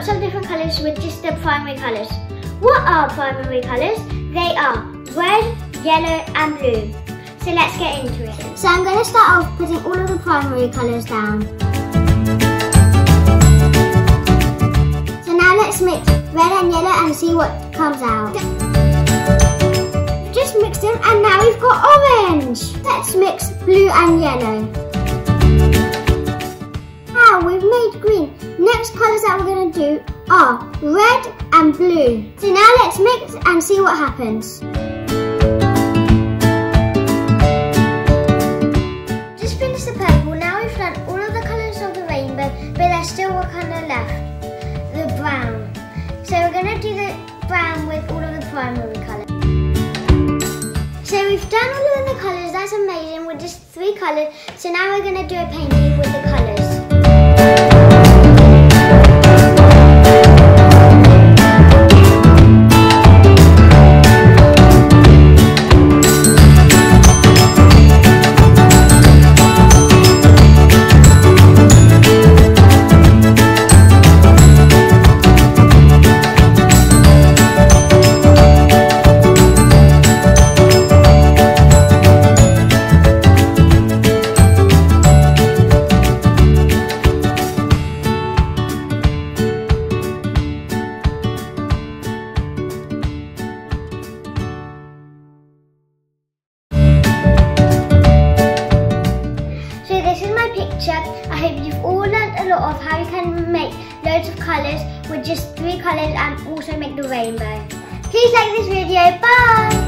lots of different colours with just the primary colours. What are primary colours? They are red, yellow and blue. So let's get into it. So I'm going to start off putting all of the primary colours down. So now let's mix red and yellow and see what comes out. Just mix them and now we've got orange. Let's mix blue and yellow. Next colours that we're going to do are red and blue. So now let's mix and see what happens. Just finished the purple. Now we've done all of the colours of the rainbow, but there's still one colour left, the brown. So we're going to do the brown with all of the primary colours. So we've done all of the colours, that's amazing, with just three colours. So now we're going to do a painting with the colours. Picture. I hope you've all learned a lot of how you can make loads of colours with just three colours and also make the rainbow. Please like this video. Bye!